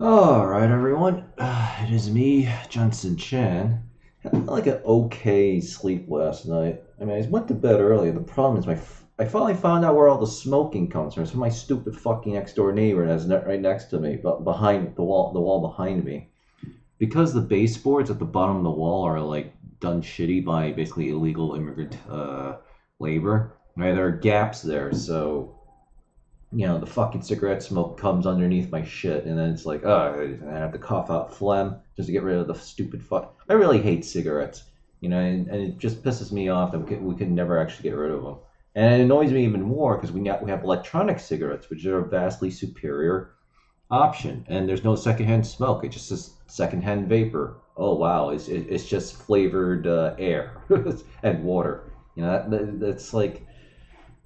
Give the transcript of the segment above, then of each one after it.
All right, everyone. it is me, Junson Chan. Had like an okay sleep last night. I mean, I went to bed early. The problem is my f- I finally found out where all the smoking comes from. It's from my stupid fucking next door neighbor that's right next to me, but behind the wall, the wall behind me. Because the baseboards at the bottom of the wall are like done shitty by basically illegal immigrant uh, labor. Right, there are gaps there, so you know, the fucking cigarette smoke comes underneath my shit, and then it's like, oh, I have to cough out phlegm just to get rid of the stupid fuck. I really hate cigarettes, you know, and, and it just pisses me off that we could, we never actually get rid of them. And it annoys me even more because we, we have electronic cigarettes, which are a vastly superior option, and there's no secondhand smoke. It's just says secondhand vapor. Oh wow, it's it's just flavored uh, air and water. You know, that, that's like,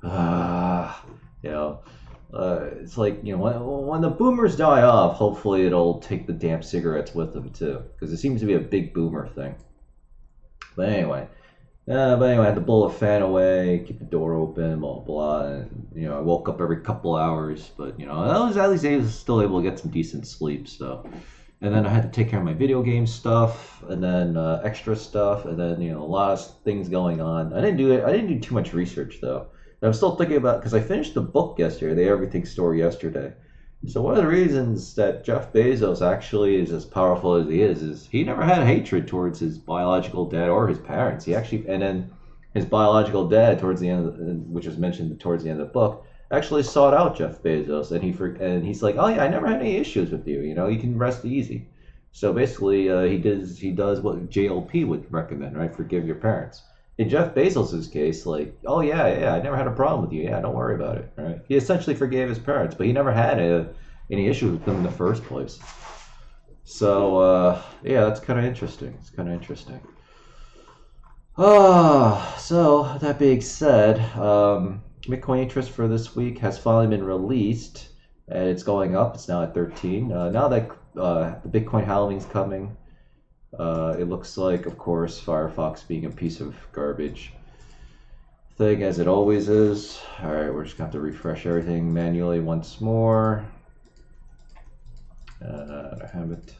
ah, uh, you know uh, it's like you know when, when the boomers die off, hopefully it'll take the damn cigarettes with them too, because it seems to be a big boomer thing. But anyway, uh, but anyway, I had to blow the fan away, keep the door open, blah blah. And, you know, I woke up every couple hours, but you know, I was at least able, still able to get some decent sleep. So, and then I had to take care of my video game stuff, and then uh, extra stuff, and then you know, a lot of things going on. I didn't do it. I didn't do too much research though. I'm still thinking about because I finished the book yesterday, the Everything Store yesterday. So one of the reasons that Jeff Bezos actually is as powerful as he is is he never had hatred towards his biological dad or his parents. He actually and then his biological dad towards the end, the, which is mentioned towards the end of the book, actually sought out Jeff Bezos and he and he's like, oh yeah, I never had any issues with you. You know, you can rest easy. So basically, uh, he does he does what JLP would recommend, right? Forgive your parents in Jeff Bezos' case, like, oh yeah, yeah, I never had a problem with you. Yeah, don't worry about it. Right? He essentially forgave his parents, but he never had a, any issues with them in the first place. So uh, yeah, that's kind of interesting. It's kind of interesting. Ah, so that being said, um, Bitcoin interest for this week has finally been released, and it's going up. It's now at 13. Uh, now that uh, the Bitcoin halving is coming, uh, it looks like, of course, Firefox being a piece of garbage thing as it always is. Alright, we're just going to refresh everything manually once more. Uh, I have it.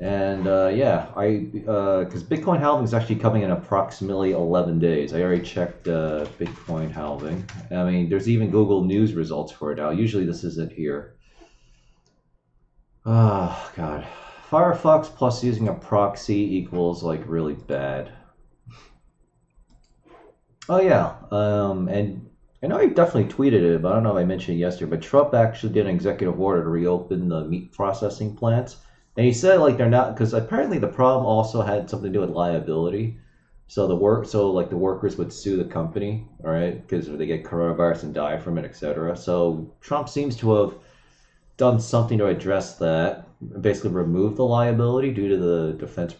And uh, yeah, I because uh, Bitcoin halving is actually coming in approximately 11 days. I already checked uh, Bitcoin halving. I mean, there's even Google News results for it now. Usually this isn't here. Oh, God. Firefox plus using a proxy equals like really bad. Oh yeah, um, and I know I definitely tweeted it, but I don't know if I mentioned it yesterday. But Trump actually did an executive order to reopen the meat processing plants, and he said like they're not because apparently the problem also had something to do with liability. So the work, so like the workers would sue the company, all right, because they get coronavirus and die from it, etc. So Trump seems to have done something to address that, basically remove the liability due to the defense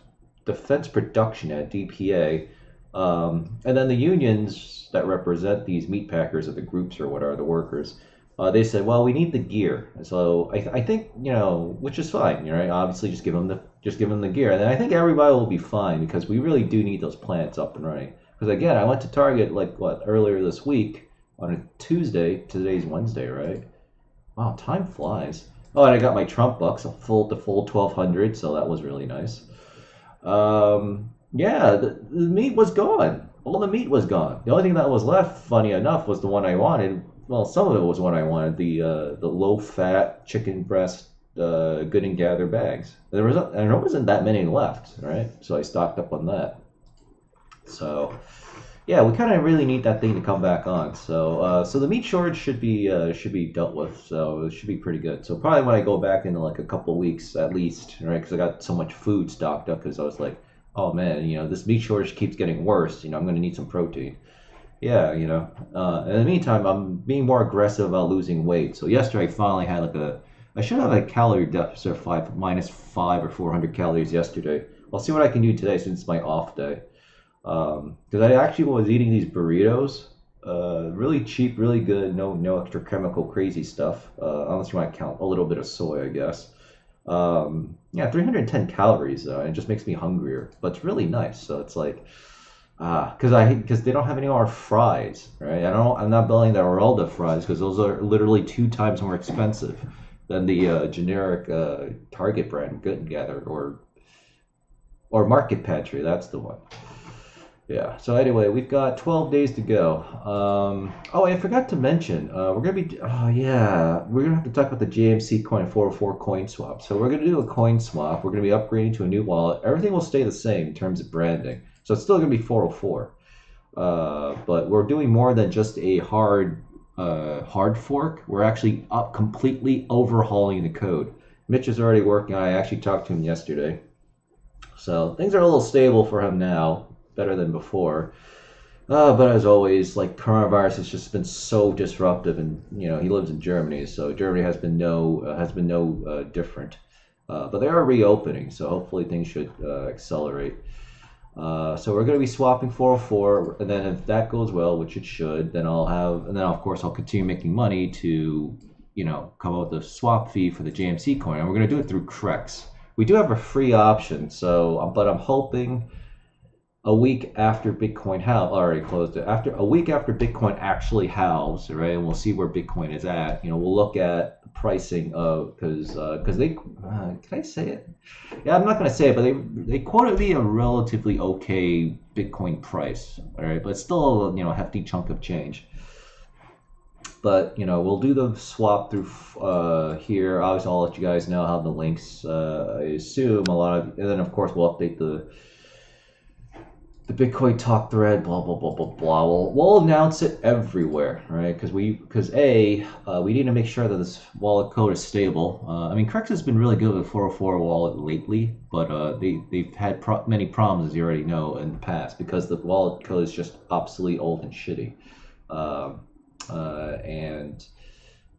defense production at DPA. Um, and then the unions that represent these meat packers or the groups or what are the workers, uh, they said, well, we need the gear. So I, th- I think you know, which is fine. You know, obviously just give them the just give them the gear, and I think everybody will be fine because we really do need those plants up and running. Because again, I went to Target like what earlier this week on a Tuesday. Today's Wednesday, right? Wow, time flies. Oh, and I got my Trump bucks, a full the full twelve hundred, so that was really nice. Um, yeah, the, the meat was gone. All the meat was gone. The only thing that was left, funny enough, was the one I wanted. Well, some of it was what I wanted. The uh, the low fat chicken breast uh, good and gather bags. There was and there wasn't that many left, right? So I stocked up on that. So yeah, we kind of really need that thing to come back on. So, uh, so the meat shortage should be uh, should be dealt with. So it should be pretty good. So probably when I go back in like a couple weeks at least, right? Because I got so much food stocked up. Because I was like, oh man, you know, this meat shortage keeps getting worse. You know, I'm going to need some protein. Yeah, you know. Uh, in the meantime, I'm being more aggressive about losing weight. So yesterday, I finally had like a. I should have a calorie deficit of five minus five or four hundred calories yesterday. I'll see what I can do today since it's my off day because um, I actually was eating these burritos. Uh, really cheap, really good. No, no extra chemical, crazy stuff. Uh, unless you to count a little bit of soy, I guess. Um, yeah, 310 calories though, and it just makes me hungrier. But it's really nice. So it's like, ah, because I because they don't have any more fries, right? I don't. I'm not buying the Ore-Ida fries because those are literally two times more expensive. than the uh, generic uh, Target brand Good and Gather or or Market Pantry. That's the one. Yeah. So anyway, we've got 12 days to go. Um, oh, I forgot to mention, uh, we're gonna be. Oh yeah, we're gonna have to talk about the JMC Coin 404 coin swap. So we're gonna do a coin swap. We're gonna be upgrading to a new wallet. Everything will stay the same in terms of branding. So it's still gonna be 404. Uh, but we're doing more than just a hard uh, hard fork. We're actually up completely overhauling the code. Mitch is already working. I actually talked to him yesterday. So things are a little stable for him now better than before. Uh, but as always, like coronavirus has just been so disruptive, and you know he lives in Germany, so Germany has been no uh, has been no uh, different. Uh, but they are reopening, so hopefully things should uh, accelerate. Uh, so we're going to be swapping 404, and then if that goes well, which it should, then I'll have, and then of course I'll continue making money to, you know, come up with a swap fee for the JMC coin, and we're going to do it through Crex. We do have a free option, so but I'm hoping a week after Bitcoin halved, already closed it. After a week after Bitcoin actually halves, right, and we'll see where Bitcoin is at. You know, we'll look at pricing of because uh because uh, they uh, can I say it? Yeah, I'm not gonna say it, but they they quoted me a relatively okay Bitcoin price, all right, but still you know a hefty chunk of change. But you know, we'll do the swap through uh, here. Obviously, I'll let you guys know how the links. Uh, I assume a lot of, and then of course we'll update the the Bitcoin talk thread, blah blah blah blah blah. We'll, we'll announce it everywhere, right? Because we because a uh, we need to make sure that this wallet code is stable. Uh, I mean, Crex has been really good with 404 wallet lately, but uh, they they've had pro- many problems as you already know in the past because the wallet code is just obsolete, old, and shitty. Um, uh, and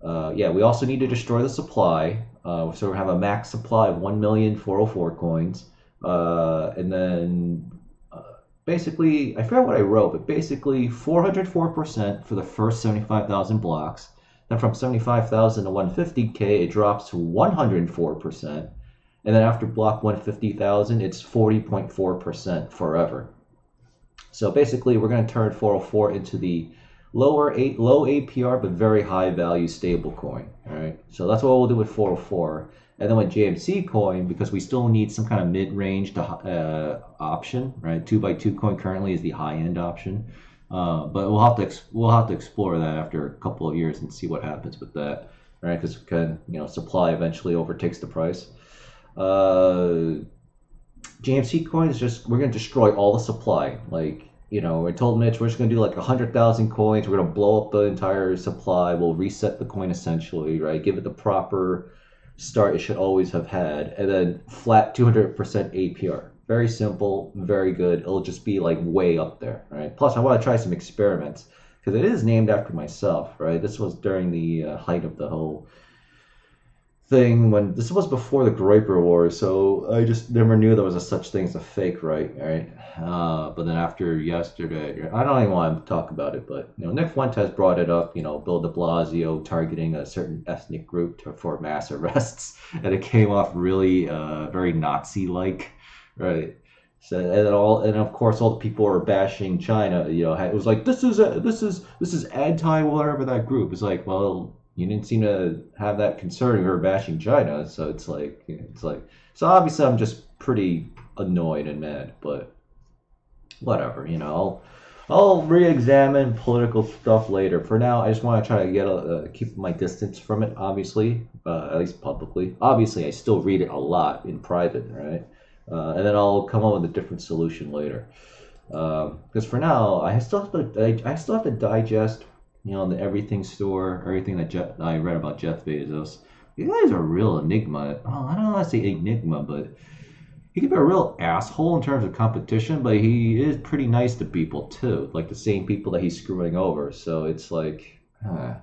uh, yeah, we also need to destroy the supply. Uh, so we have a max supply of 1 million 404 coins. and then basically, I forgot what I wrote, but basically 404% for the first 75,000 blocks. Then from 75,000 to 150k, it drops to 104%. And then after block 150,000, it's 40.4% forever. So basically, we're going to turn 404 into the lower low APR but very high value stable coin. All right. So that's what we'll do with 404. And then with JMC coin, because we still need some kind of mid-range to, uh, option, right? Two by two coin currently is the high-end option, uh, but we'll have to ex- we'll have to explore that after a couple of years and see what happens with that, right? Because you know supply eventually overtakes the price. Uh, JMC coin is just we're gonna destroy all the supply. Like you know, I told Mitch we're just gonna do like hundred thousand coins. We're gonna blow up the entire supply. We'll reset the coin essentially, right? Give it the proper start it should always have had, and then flat 200% APR. Very simple, very good. It'll just be like way up there, right? Plus, I want to try some experiments because it is named after myself, right? This was during the uh, height of the whole thing when this was before the Groyper Wars, so I just never knew there was a such thing as a fake right, right? Uh, but then after yesterday, I don't even want to talk about it, but you know, Nick Fuentes brought it up. You know, Bill De Blasio targeting a certain ethnic group to, for mass arrests, and it came off really uh, very Nazi-like, right? So and all and of course all the people were bashing China. You know, it was like this is a, this is this is anti whatever that group. It's like well you didn't seem to have that concern of her bashing China. So it's like it's like so obviously I'm just pretty annoyed and mad, but whatever, you know. I'll, I'll re-examine political stuff later. For now, I just want to try to get a, uh, keep my distance from it. Obviously, uh, at least publicly. Obviously, I still read it a lot in private, right? Uh, and then I'll come up with a different solution later. Because um, for now, I still have to I, I still have to digest you know, the everything store, everything that Jeff, I read about Jeff Bezos. You guys a real enigma. Oh, I don't want to say enigma, but he could be a real asshole in terms of competition, but he is pretty nice to people too, like the same people that he's screwing over. So it's like, huh.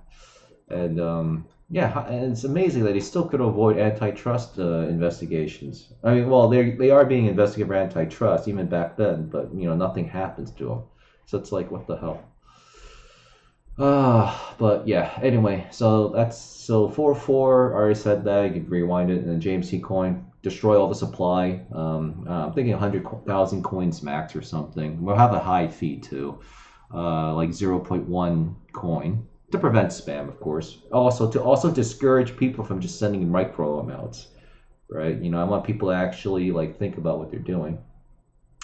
and um, yeah, and it's amazing that he still could avoid antitrust uh, investigations. I mean, well, they they are being investigated for antitrust even back then, but you know nothing happens to him. So it's like, what the hell? Uh, but yeah, anyway, so that's so 4 4. I already said that. You can rewind it. And then James JMC coin, destroy all the supply. Um, uh, I'm thinking 100,000 coins max or something. We'll have a high fee too, uh, like 0.1 coin. to prevent spam, of course. Also to also discourage people from just sending micro amounts, right? You know, I want people to actually like think about what they're doing,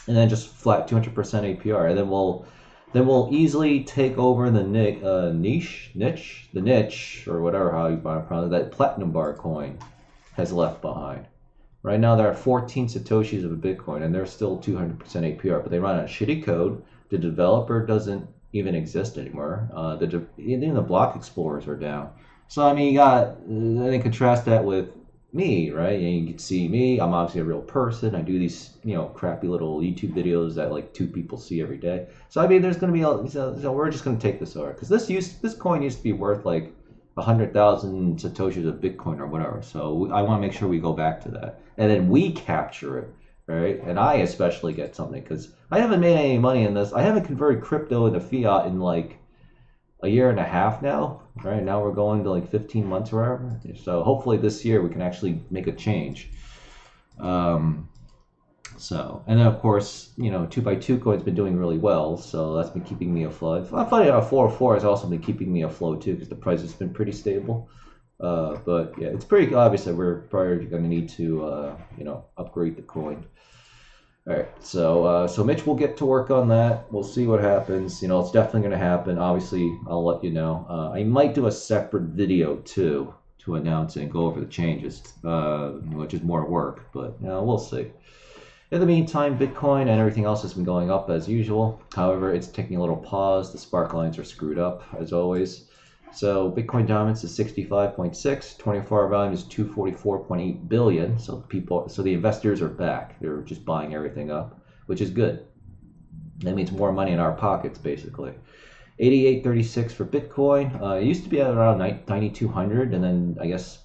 and then just flat 200% APR, and then we'll then we'll easily take over the ni- uh, niche, niche, the niche, or whatever how you pronounce that platinum bar coin has left behind. Right now, there are 14 satoshis of a Bitcoin, and they're still 200% APR, but they run on shitty code. The developer doesn't even exist anymore. Uh, the de- even the block explorers are down. So I mean, you got then contrast that with me, right? And you can see me. I'm obviously a real person. I do these, you know, crappy little YouTube videos that like two people see every day. So I mean, there's going to be a. So, so we're just going to take this over because this used this coin used to be worth like a hundred thousand satoshis of Bitcoin or whatever. So I want to make sure we go back to that, and then we capture it, right? And I especially get something because I haven't made any money in this. I haven't converted crypto into fiat in like a year and a half now. Right now we're going to like 15 months or whatever. So hopefully this year we can actually make a change. Um, so and then of course you know two by two coin's been doing really well, so that's been keeping me afloat. I'm four oh four has also been keeping me afloat too because the price has been pretty stable. Uh, but yeah, it's pretty obvious that we're probably going to need to uh, you know upgrade the coin. All right, so uh, so Mitch will get to work on that. We'll see what happens. You know, it's definitely going to happen. Obviously, I'll let you know. Uh, I might do a separate video too to announce and go over the changes, uh, which is more work, but you know, we'll see. In the meantime, Bitcoin and everything else has been going up as usual. However, it's taking a little pause. The spark lines are screwed up as always. So Bitcoin dominance is 65.6, 24-hour volume is 244.8 billion. So people, so the investors are back. They're just buying everything up, which is good. That means more money in our pockets, basically. 88.36 for Bitcoin. Uh, it used to be at around 9,200, and then I guess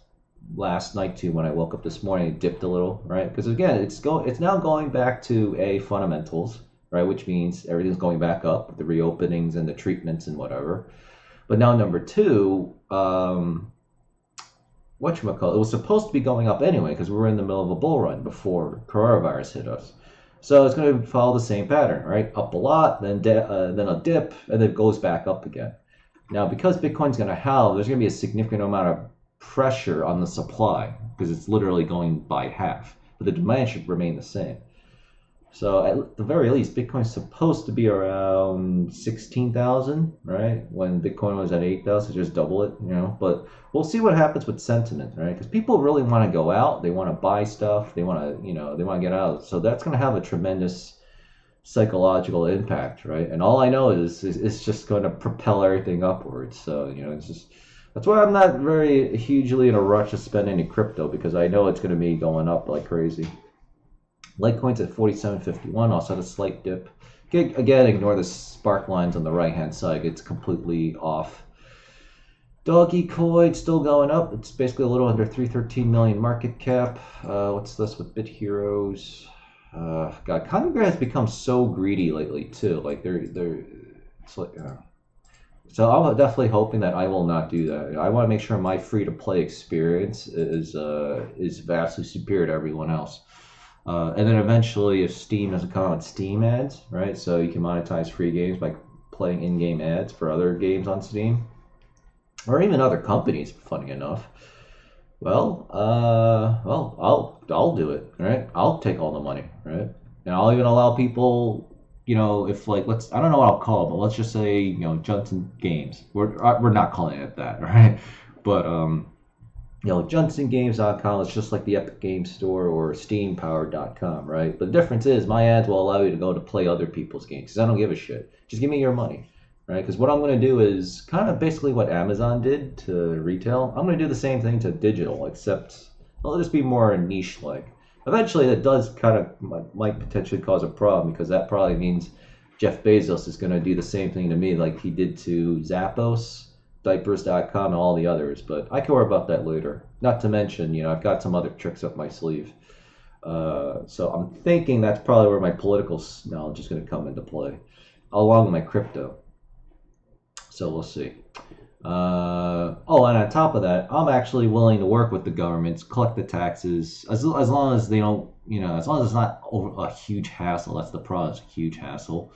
last night too, when I woke up this morning, it dipped a little, right? Because again, it's go, it's now going back to a fundamentals, right? Which means everything's going back up, the reopenings and the treatments and whatever. But now number two, um, what you call it was supposed to be going up anyway because we were in the middle of a bull run before coronavirus hit us. So it's going to follow the same pattern, right? Up a lot, then uh, then a dip, and then it goes back up again. Now, because Bitcoin's going to halve, there's going to be a significant amount of pressure on the supply because it's literally going by half, but the demand should remain the same. So at the very least, Bitcoin's supposed to be around sixteen thousand, right? When Bitcoin was at eight thousand, just double it, you know. But we'll see what happens with sentiment, right? Because people really want to go out, they want to buy stuff, they want to, you know, they want to get out. So that's going to have a tremendous psychological impact, right? And all I know is, is it's just going to propel everything upwards. So you know, it's just that's why I'm not very hugely in a rush to spend any crypto because I know it's going to be going up like crazy. Litecoin's at 47.51, also had a slight dip. Again, ignore the spark lines on the right hand side. It's completely off. Dogecoin still going up. It's basically a little under 313 million market cap. Uh, what's this with Bit Heroes? Uh, God, Congress has become so greedy lately too. Like they're they're it's like. Uh, so I'm definitely hoping that I will not do that. I want to make sure my free to play experience is uh, is vastly superior to everyone else. Uh, and then eventually, if Steam doesn't come out with Steam ads, right? So you can monetize free games by playing in-game ads for other games on Steam, or even other companies. Funny enough, well, uh, well, I'll I'll do it, right? I'll take all the money, right? And I'll even allow people, you know, if like let's I don't know what I'll call it, but let's just say you know Junson Games. We're uh, we're not calling it that, right? But um, you know, JunsonGames.com is just like the Epic Games Store or SteamPower.com, right? But the difference is my ads will allow you to go to play other people's games because I don't give a shit. Just give me your money, right? Because what I'm going to do is kind of basically what Amazon did to retail. I'm going to do the same thing to digital, except it'll just be more niche like. Eventually, that does kind of might potentially cause a problem because that probably means Jeff Bezos is going to do the same thing to me like he did to Zappos diapers.com and all the others, but I can worry about that later. Not to mention, you know, I've got some other tricks up my sleeve. Uh, so I'm thinking that's probably where my political knowledge is going to come into play, along with my crypto. So we'll see. Uh, oh, and on top of that, I'm actually willing to work with the governments, collect the taxes, as, as long as they don't, you know, as long as it's not over a huge hassle. That's the problem, it's a huge hassle.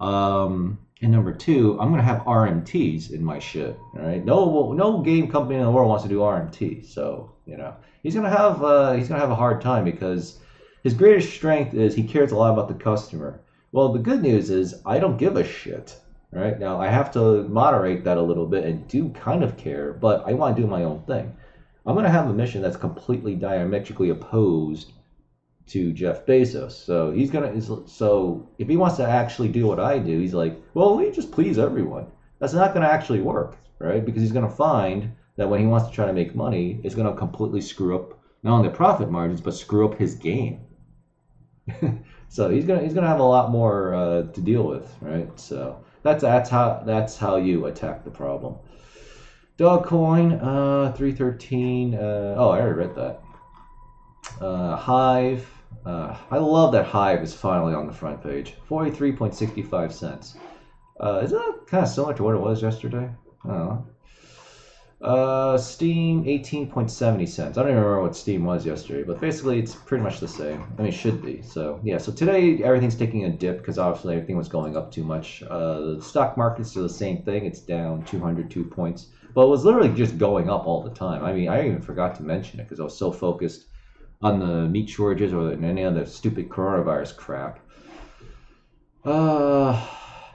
Um, and number two, I'm gonna have RMTs in my shit. All right, no no game company in the world wants to do RMT, so you know he's gonna have uh, he's gonna have a hard time because his greatest strength is he cares a lot about the customer. Well, the good news is I don't give a shit. All right, now, I have to moderate that a little bit and do kind of care, but I want to do my own thing. I'm gonna have a mission that's completely diametrically opposed to Jeff Bezos. So he's gonna so if he wants to actually do what I do, he's like, well, let me just please everyone. That's not gonna actually work, right? Because he's gonna find that when he wants to try to make money, it's gonna completely screw up not only the profit margins but screw up his game. so he's gonna he's gonna have a lot more uh, to deal with, right? So that's that's how that's how you attack the problem. Dogcoin, uh, three thirteen. Uh, oh, I already read that. Uh, Hive, uh, I love that Hive is finally on the front page. 43.65 cents. Uh, is that kind of similar to what it was yesterday? I don't know. Uh, Steem, 18.70 cents. I don't even remember what Steem was yesterday, but basically it's pretty much the same. I mean, it should be. So, yeah, so today everything's taking a dip because obviously everything was going up too much. Uh, the stock market's still the same thing. It's down 202 points, but it was literally just going up all the time. I mean, I even forgot to mention it because I was so focused on the meat shortages or any other stupid coronavirus crap. Uh,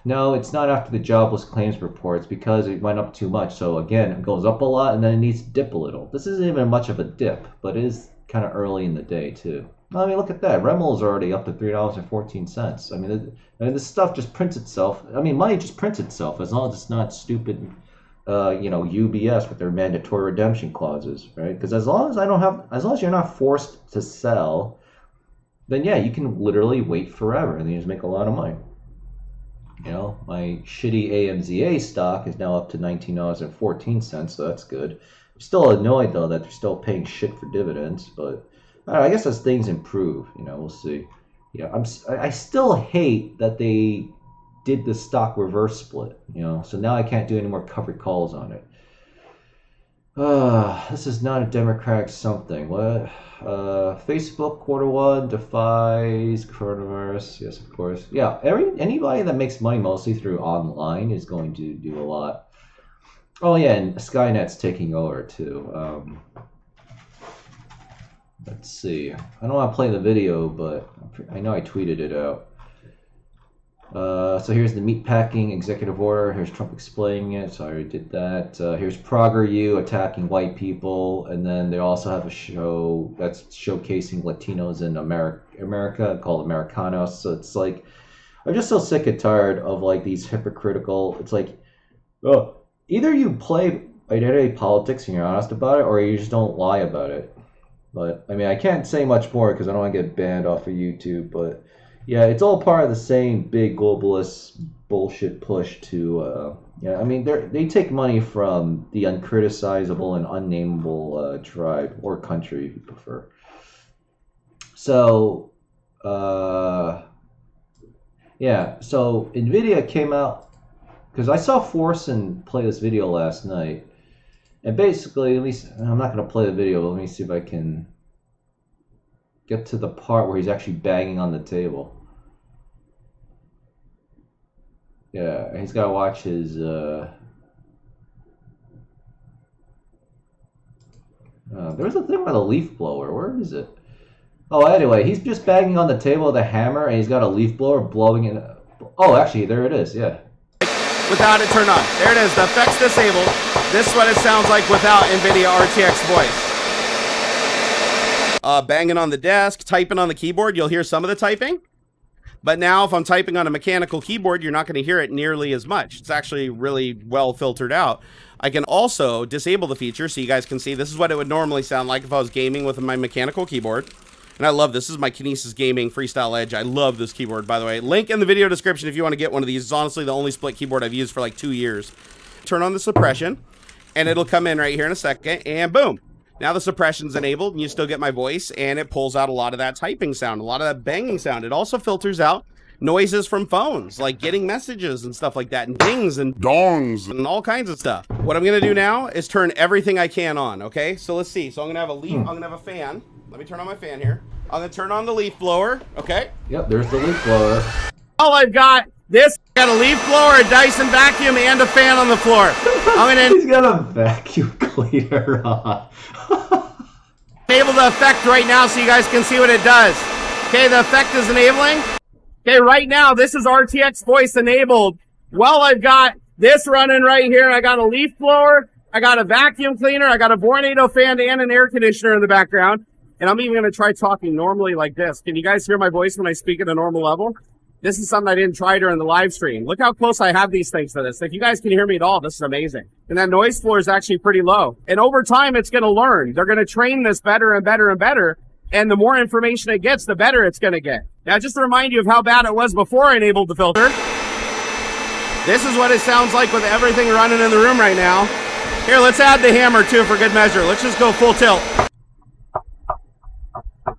no, it's not after the jobless claims reports because it went up too much. So again, it goes up a lot and then it needs to dip a little. This isn't even much of a dip, but it is kind of early in the day too. I mean, look at that. is already up to three dollars and fourteen cents. I mean, I mean, this stuff just prints itself. I mean, money just prints itself as long as it's not stupid uh, you know, UBS with their mandatory redemption clauses, right? Because as long as I don't have, as long as you're not forced to sell, then yeah, you can literally wait forever and you just make a lot of money. You know, my shitty AMZA stock is now up to $19.14, so that's good. I'm still annoyed though that they're still paying shit for dividends, but I guess as things improve, you know, we'll see. Yeah, I'm. I still hate that they did the stock reverse split, you know, so now I can't do any more covered calls on it. Uh, this is not a democratic something. What? Uh, Facebook quarter one defies coronavirus. Yes, of course. Yeah, every anybody that makes money mostly through online is going to do a lot. Oh yeah, and Skynet's taking over too. Um, let's see. I don't want to play the video, but I know I tweeted it out. Uh, so here's the meatpacking executive order. Here's Trump explaining it. So I did that. Uh, here's PragerU attacking white people, and then they also have a show that's showcasing Latinos in America, America called Americanos. So it's like I'm just so sick and tired of like these hypocritical. It's like, oh, either you play identity politics and you're honest about it, or you just don't lie about it. But I mean, I can't say much more because I don't want to get banned off of YouTube. But yeah, it's all part of the same big globalist bullshit push to. Uh, yeah, I mean, they they take money from the uncriticizable and unnameable uh, tribe or country, if you prefer. So, uh, yeah, so Nvidia came out because I saw Forsen play this video last night, and basically, at least I'm not going to play the video. Let me see if I can get to the part where he's actually banging on the table. Yeah, he's got to watch his. Uh... Uh, there's a thing about a leaf blower. Where is it? Oh, anyway, he's just banging on the table with a hammer, and he's got a leaf blower blowing it. Oh, actually, there it is. Yeah. Without it turned on. There it is. The effects disabled. This is what it sounds like without NVIDIA RTX voice uh, banging on the desk, typing on the keyboard. You'll hear some of the typing. But now if I'm typing on a mechanical keyboard, you're not going to hear it nearly as much. It's actually really well filtered out. I can also disable the feature so you guys can see this is what it would normally sound like if I was gaming with my mechanical keyboard. And I love this. This is my Kinesis Gaming Freestyle Edge. I love this keyboard, by the way. Link in the video description if you want to get one of these. It's honestly the only split keyboard I've used for like two years. Turn on the suppression, and it'll come in right here in a second, and boom. Now the suppression's enabled and you still get my voice and it pulls out a lot of that typing sound, a lot of that banging sound. It also filters out noises from phones, like getting messages and stuff like that, and dings and dongs and all kinds of stuff. What I'm gonna do now is turn everything I can on, okay? So let's see. So I'm gonna have a leaf. I'm gonna have a fan. Let me turn on my fan here. I'm gonna turn on the leaf blower, okay? Yep, there's the leaf blower. Oh, I've got this Got a leaf blower, a Dyson vacuum, and a fan on the floor. I'm gonna He's got a vacuum cleaner on. enable the effect right now so you guys can see what it does. Okay, the effect is enabling. Okay, right now this is RTX voice enabled. Well, I've got this running right here. I got a leaf blower. I got a vacuum cleaner. I got a Vornado fan and an air conditioner in the background. And I'm even going to try talking normally like this. Can you guys hear my voice when I speak at a normal level? This is something I didn't try during the live stream. Look how close I have these things to this. If you guys can hear me at all, this is amazing. And that noise floor is actually pretty low. And over time, it's going to learn. They're going to train this better and better and better. And the more information it gets, the better it's going to get. Now, just to remind you of how bad it was before I enabled the filter. This is what it sounds like with everything running in the room right now. Here, let's add the hammer too for good measure. Let's just go full tilt.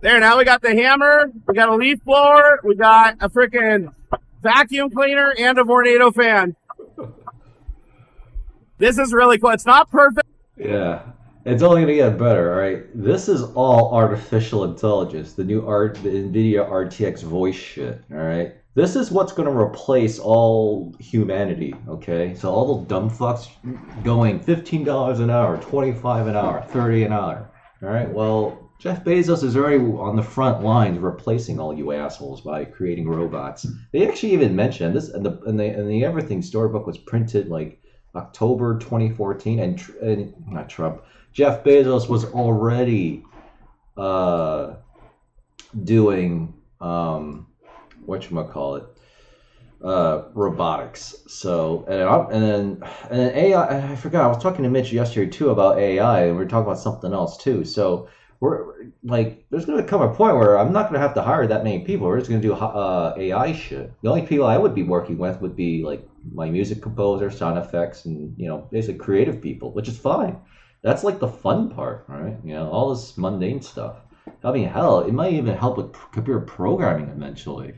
There, now we got the hammer, we got a leaf blower, we got a freaking vacuum cleaner, and a Vornado fan. This is really cool. It's not perfect. Yeah. It's only going to get better, all right? This is all artificial intelligence, the new art, the NVIDIA RTX voice shit, all right? This is what's going to replace all humanity, okay? So all the dumb fucks going $15 an hour, 25 an hour, 30 an hour, all right? Well, Jeff Bezos is already on the front lines replacing all you assholes by creating robots. They actually even mentioned this, and the and the and the Everything Storybook was printed like October 2014, and, and not Trump, Jeff Bezos was already uh, doing um, what you might call it, uh, robotics. So and I, and then and then AI. I forgot. I was talking to Mitch yesterday too about AI, and we were talking about something else too. So we're like, there's going to come a point where I'm not going to have to hire that many people. We're just going to do uh, AI shit. The only people I would be working with would be like my music composer, sound effects, and you know, basically creative people, which is fine. That's like the fun part, right? You know, all this mundane stuff. I mean, hell, it might even help with computer programming eventually,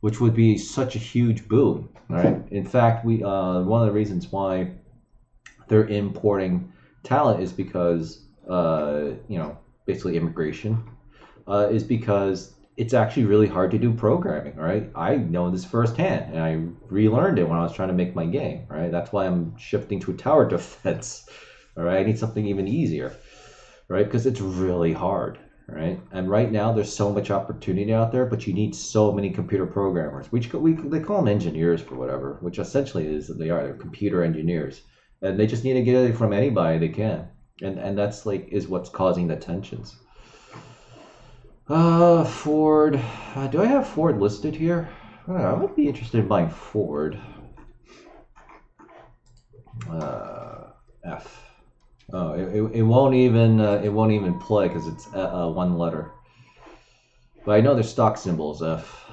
which would be such a huge boon, right? In fact, we uh, one of the reasons why they're importing talent is because uh, you know basically immigration, uh, is because it's actually really hard to do programming, right? I know this firsthand, and I relearned it when I was trying to make my game, right? That's why I'm shifting to a tower defense, all right? I need something even easier, right? Because it's really hard, right? And right now, there's so much opportunity out there, but you need so many computer programmers. which we they call them engineers for whatever, which essentially is they are. They're computer engineers, and they just need to get it from anybody they can and and that's like is what's causing the tensions. Uh, Ford. Uh, do I have Ford listed here? Uh, I might be interested in buying Ford. Uh, F. Oh, it, it, won't even uh, it won't even play because it's uh, uh, one letter. But I know their stock symbol is F.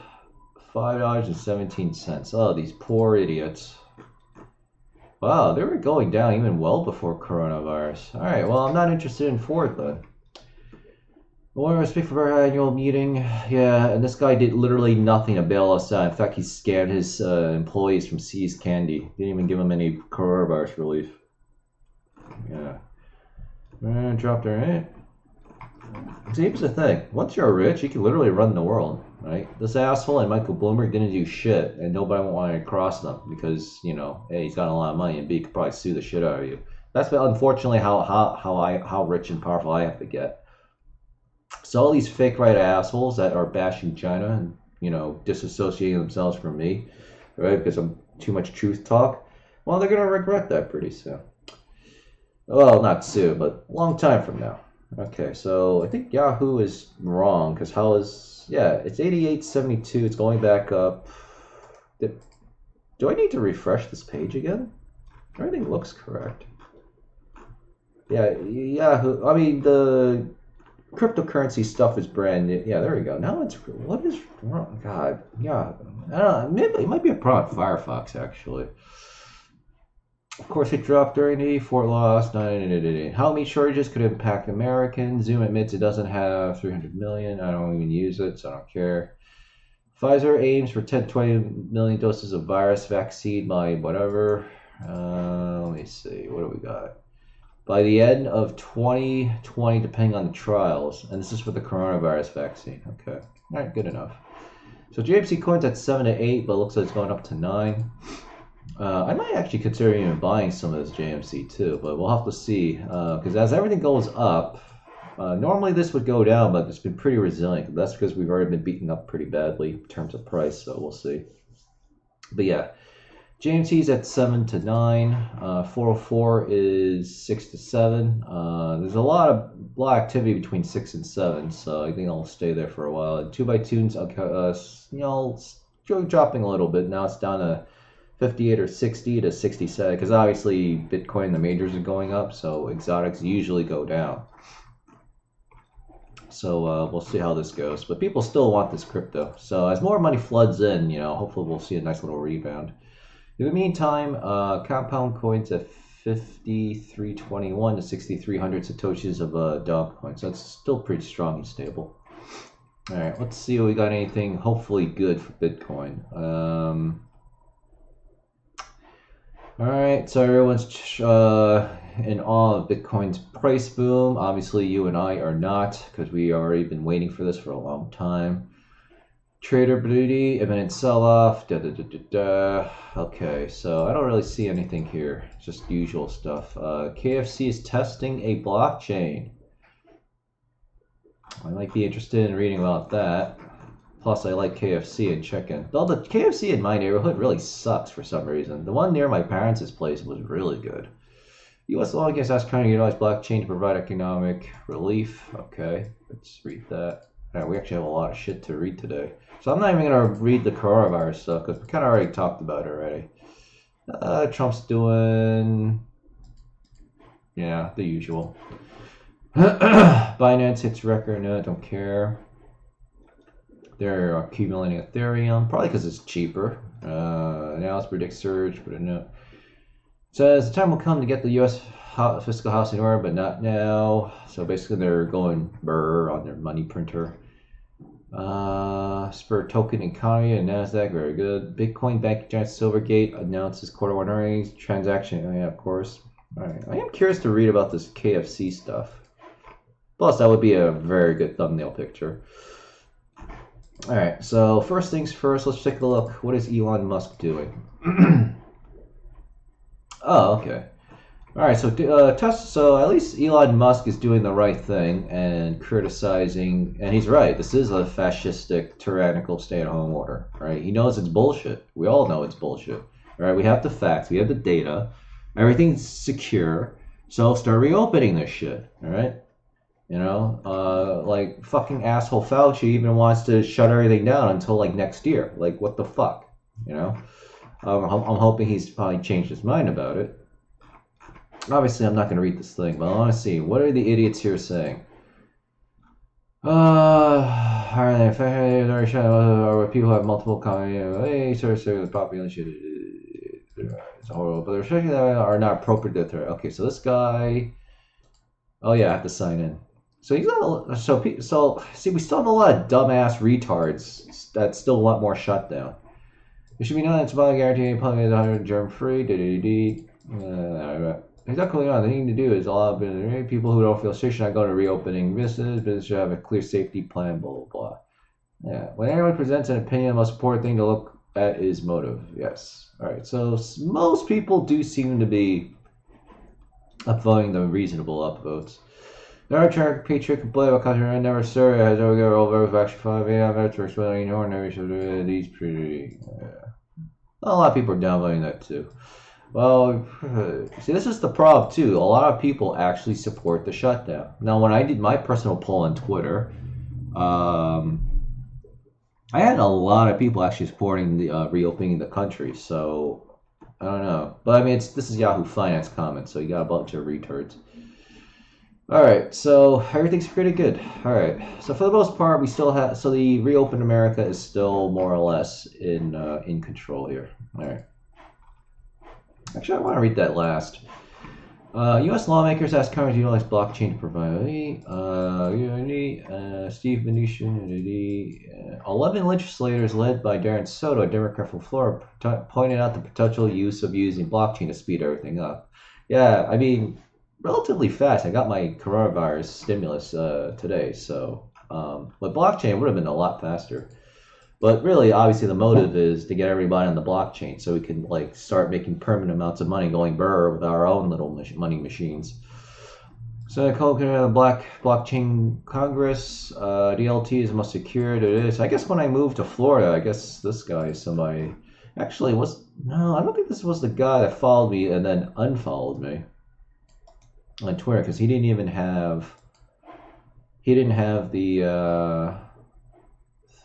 Five dollars and seventeen cents. Oh, these poor idiots. Wow, they were going down even well before coronavirus. All right, well, I'm not interested in Ford then. I want to speak for our annual meeting. Yeah, and this guy did literally nothing to bail us out. In fact, he scared his uh, employees from See's Candy. Didn't even give them any coronavirus relief. Yeah. Uh, dropped her, right? Here's the thing. Once you're rich, you can literally run the world, right? This asshole and Michael Bloomberg didn't do shit, and nobody won't want to cross them because, you know, A, he's got a lot of money, and B, could probably sue the shit out of you. That's unfortunately how, how, how, I, how rich and powerful I have to get. So all these fake right assholes that are bashing China and, you know, disassociating themselves from me, right, because I'm too much truth talk, well, they're going to regret that pretty soon. Well, not soon, but long time from now. Okay, so I think Yahoo is wrong because how is yeah? It's eighty-eight seventy-two. It's going back up. Do I need to refresh this page again? Everything looks correct. Yeah, Yahoo. I mean the cryptocurrency stuff is brand new. Yeah, there we go. Now it's what is wrong? God, yeah. I don't know. Maybe it might be a problem Firefox actually. Of course, it dropped during the Fort Loss. How many shortages could impact Americans? Zoom admits it doesn't have 300 million. I don't even use it, so I don't care. Pfizer aims for 10 20 million doses of virus vaccine by whatever. Uh, let me see. What do we got? By the end of 2020, depending on the trials. And this is for the coronavirus vaccine. Okay. All right, good enough. So JMC coins at seven to eight, but looks like it's going up to nine. Uh, I might actually consider even buying some of this JMC too, but we'll have to see. Because uh, as everything goes up, uh, normally this would go down, but it's been pretty resilient. That's because we've already been beaten up pretty badly in terms of price, so we'll see. But yeah, JMC's at 7 to 9. Uh, 404 is 6 to 7. Uh, there's a lot of lot of activity between 6 and 7, so I think I'll stay there for a while. And 2 by 2's, uh, you know, dropping a little bit. Now it's down to 58 or 60 to 67, because obviously Bitcoin the majors are going up, so exotics usually go down. So uh, we'll see how this goes. But people still want this crypto. So as more money floods in, you know, hopefully we'll see a nice little rebound. In the meantime, uh, compound coins at 5321 to 6300 satoshis of uh, dog coin So that's still pretty strong and stable. All right, let's see if we got anything hopefully good for Bitcoin. Um, all right, so everyone's uh, in awe of Bitcoin's price boom. Obviously, you and I are not because we already been waiting for this for a long time. Trader Beauty, imminent sell-off. Da, da, da, da, da. Okay, so I don't really see anything here. Just usual stuff. Uh, KFC is testing a blockchain. I might be interested in reading about that. Plus, I like KFC and chicken. Though the KFC in my neighborhood really sucks for some reason. The one near my parents' place was really good. U.S. lawmakers ask China to utilize blockchain to provide economic relief. Okay, let's read that. Yeah, we actually have a lot of shit to read today. So I'm not even going to read the coronavirus stuff because we kind of already talked about it already. Uh, Trump's doing, yeah, the usual. Binance hits record. No, I don't care. They're accumulating Ethereum, probably because it's cheaper. Uh, analysis predicts surge, but no. Says the time will come to get the U.S. fiscal house in order, but not now. So basically, they're going burr on their money printer. Uh, Spur token economy and Nasdaq, very good. Bitcoin bank giant Silvergate announces quarter one earnings transaction. Oh, yeah, of course. All right, I am curious to read about this KFC stuff. Plus, that would be a very good thumbnail picture. All right, so first things first, let's take a look. What is Elon Musk doing? oh, okay. All right, so uh, so at least Elon Musk is doing the right thing and criticizing, and he's right. This is a fascistic, tyrannical stay-at-home order. Right? He knows it's bullshit. We all know it's bullshit. Right? We have the facts. We have the data. Everything's secure. So start reopening this shit. All right. You know, uh, like fucking asshole Fauci even wants to shut everything down until like next year. Like, what the fuck? You know. Um, I'm, I'm hoping he's probably changed his mind about it obviously I'm not going to read this thing, but I want to see what are the idiots here saying. Uh, are they affected or people have multiple? Hey, sort of the population is horrible, but the restrictions are not appropriate to threat. Okay, so this guy. Oh yeah, I have to sign in. So he's got so so see we still have a lot of dumbass retards that still want more shutdown. It should be known that it's about guaranteeing public is germ free. Uh, Exactly. Yeah, the thing to do is allow people who don't feel safe should not go to reopening business. Business should have a clear safety plan. Blah blah blah. Yeah. When anyone presents an opinion, the most important thing to look at is motive. Yes. All right. So most people do seem to be upvoting the reasonable upvotes. Never turn patriot complain about I never sir has over go over action five yeah that's explaining or never should these pretty. A lot of people are downloading that too. Well, see, this is the problem too. A lot of people actually support the shutdown. Now, when I did my personal poll on Twitter, um, I had a lot of people actually supporting the uh, reopening the country. So I don't know, but I mean, it's this is Yahoo Finance comments, so you got a bunch of retards. All right, so everything's pretty good. All right, so for the most part, we still have so the reopened America is still more or less in uh, in control here. All right. Actually, I want to read that last. Uh, U.S. lawmakers ask Congress to utilize blockchain to provide uh, uh, Steve Mnuchin, uh, 11 legislators led by Darren Soto, a Democrat from Florida, pointed out the potential use of using blockchain to speed everything up. Yeah, I mean, relatively fast. I got my coronavirus stimulus uh, today, so um, but blockchain would have been a lot faster. But really, obviously, the motive is to get everybody on the blockchain so we can like start making permanent amounts of money going burr with our own little money machines. So I call it the Black Blockchain Congress. Uh, DLT is the most secure. It is. I guess when I moved to Florida, I guess this guy is somebody. Actually, was no, I don't think this was the guy that followed me and then unfollowed me on Twitter because he didn't even have. He didn't have the uh,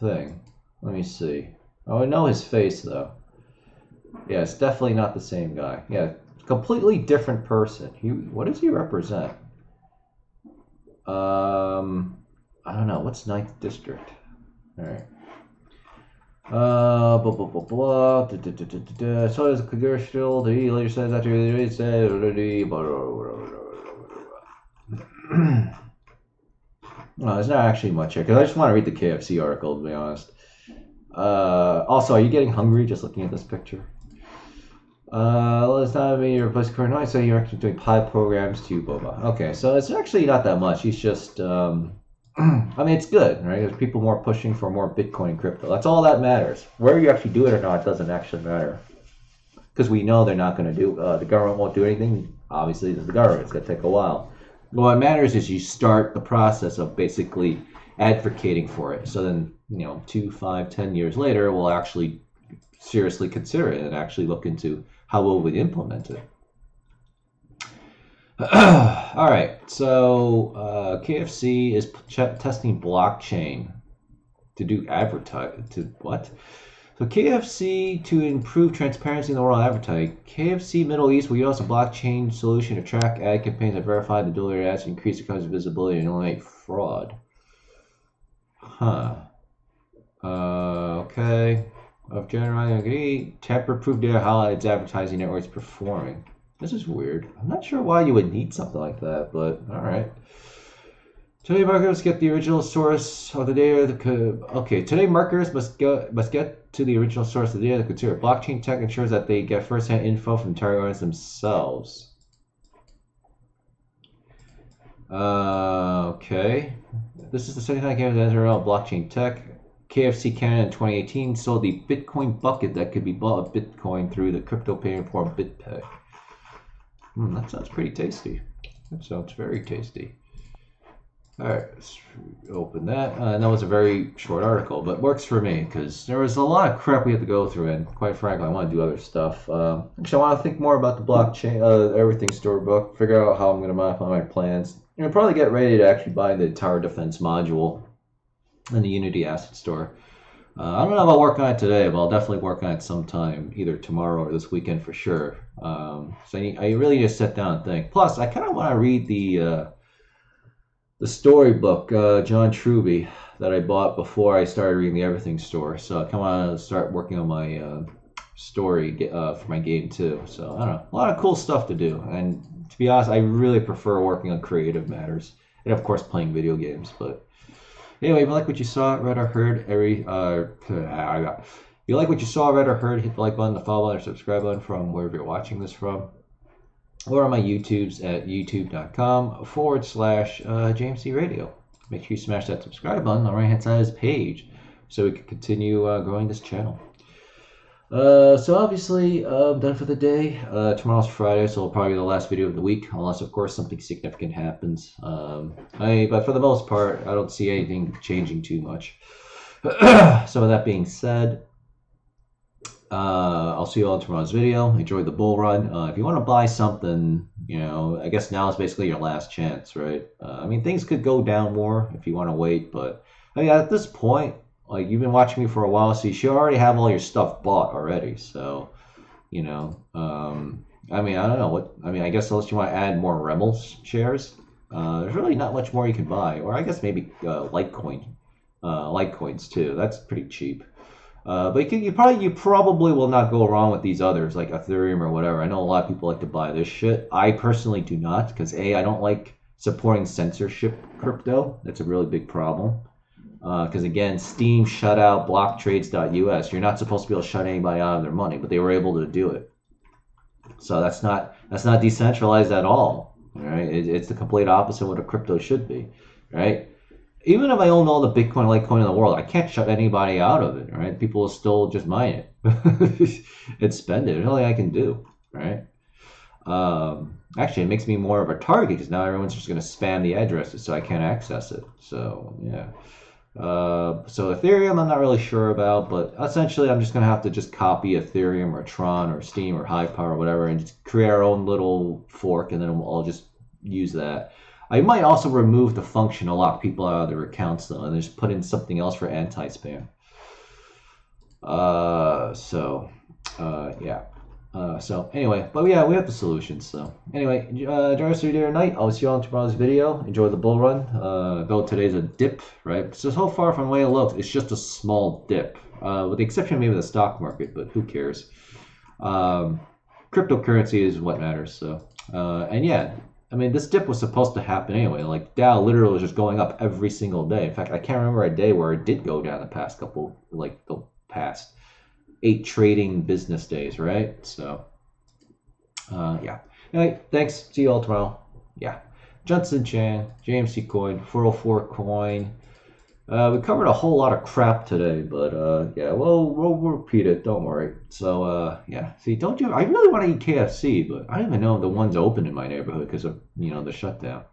thing. Let me see. Oh, I know his face though. Yeah, it's definitely not the same guy. Yeah, completely different person. He, what does he represent? Um, I don't know. What's Ninth District? All right. Uh, blah blah blah blah. Da, da, da, da, da, da. So a congressional, the later says after the said already. No, there's not actually much here because I just want to read the KFC article to be honest. Uh, also, are you getting hungry just looking at this picture? Uh, let's not be replace current noise. So you're actually doing pie programs to Boba. Okay, so it's actually not that much. He's just, um, I mean, it's good, right? There's people more pushing for more Bitcoin and crypto. That's all that matters. Whether you actually do it or not doesn't actually matter. Because we know they're not going to do, uh, the government won't do anything. Obviously, the government. It's going to take a while. What matters is you start the process of basically advocating for it. So then, you know, two, five, ten years later, we'll actually seriously consider it and actually look into how will we implement it. All right, so uh, KFC is testing blockchain to do advertise to what? So KFC to improve transparency in of advertising. KFC Middle East will use a blockchain solution to track ad campaigns and verify the delivery ads, increase the company's visibility, and eliminate fraud. Huh. Uh, okay. Of agree, tamper-proof data highlights advertising networks performing. This is weird. I'm not sure why you would need something like that, but all right. Today markers get the original source of the data. The co- okay, today markers must go must get to the original source of the data to consider. Blockchain tech ensures that they get first-hand info from target audience themselves. Uh, okay. This is the second time Canada has around blockchain tech. KFC Canada in 2018 sold the Bitcoin bucket that could be bought with Bitcoin through the crypto payment form BitPay. Hmm, that sounds pretty tasty. That sounds very tasty. All right, let's open that. Uh, that was a very short article, but works for me because there was a lot of crap we had to go through, and quite frankly, I want to do other stuff. Uh, actually, I want to think more about the blockchain, uh, everything store book, figure out how I'm going to modify my plans, and probably get ready to actually buy the tower defense module in the Unity Asset Store. Uh, I don't know if I'll work on it today, but I'll definitely work on it sometime, either tomorrow or this weekend for sure. Um, so I, I really just sit down and think. Plus, I kind of want to read the uh, the storybook, uh, John Truby, that I bought before I started reading the Everything Store. So I kind of want to start working on my uh, story uh, for my game too. So I don't know, a lot of cool stuff to do. And to be honest, I really prefer working on creative matters, and of course playing video games, but. Anyway, if you like what you saw, read, or heard, every uh, if you like what you saw, read, or heard, hit the like button, the follow button, or subscribe button from wherever you're watching this from, or on my YouTubes at youtube.com forward slash uh, JMC Radio. Make sure you smash that subscribe button on the right hand side of this page so we can continue uh, growing this channel. Uh, so obviously, I'm done for the day. Uh, tomorrow's Friday, so it'll probably be the last video of the week, unless of course something significant happens. Um, I, but for the most part, I don't see anything changing too much. so with that being said, uh, I'll see you all in tomorrow's video. Enjoy the bull run. Uh, if you want to buy something, you know, I guess now is basically your last chance, right? Uh, I mean, things could go down more if you want to wait, but I mean, at this point, like you've been watching me for a while, so you should already have all your stuff bought already. So, you know, um, I mean, I don't know what. I mean, I guess unless you want to add more Remels shares, uh, there's really not much more you can buy. Or I guess maybe uh, Litecoin, uh, Litecoins too. That's pretty cheap. Uh, but you, can, you probably you probably will not go wrong with these others like Ethereum or whatever. I know a lot of people like to buy this shit. I personally do not because a I don't like supporting censorship crypto. That's a really big problem. Because uh, again, Steem shut out blocktrades.us. You're not supposed to be able to shut anybody out of their money, but they were able to do it. So that's not that's not decentralized at all. Right? It, it's the complete opposite of what a crypto should be. Right? Even if I own all the Bitcoin, Litecoin in the world, I can't shut anybody out of it, right? People will still just mine it and spend it. There's nothing I can do, right? Um, actually, it makes me more of a target because now everyone's just going to spam the addresses so I can't access it. So, yeah. Uh, so Ethereum, I'm not really sure about, but essentially, I'm just gonna have to just copy Ethereum or Tron or Steem or Hivepower or whatever, and just create our own little fork, and then we'll all just use that. I might also remove the function to lock people out of their accounts though, and just put in something else for anti-spam. Uh, so, uh, yeah. Uh, so anyway, but yeah, we have the solutions. So anyway, uh, join us day or night. I'll see you on tomorrow's video. Enjoy the bull run. Uh, though today's a dip, right? So so far from the way it looks, it's just a small dip, uh, with the exception of maybe the stock market, but who cares? Um, cryptocurrency is what matters. So uh, and yeah, I mean this dip was supposed to happen anyway. Like Dow literally was just going up every single day. In fact, I can't remember a day where it did go down the past couple, like the past eight trading business days, right? So, uh, yeah. Anyway, thanks. See you all tomorrow. Yeah. Junson Chan, JMC Coin, 404 Coin. Uh, we covered a whole lot of crap today, but uh, yeah, well, we'll repeat it. Don't worry. So uh, yeah, see, don't you? I really want to eat KFC, but I don't even know if the one's open in my neighborhood because of you know the shutdown.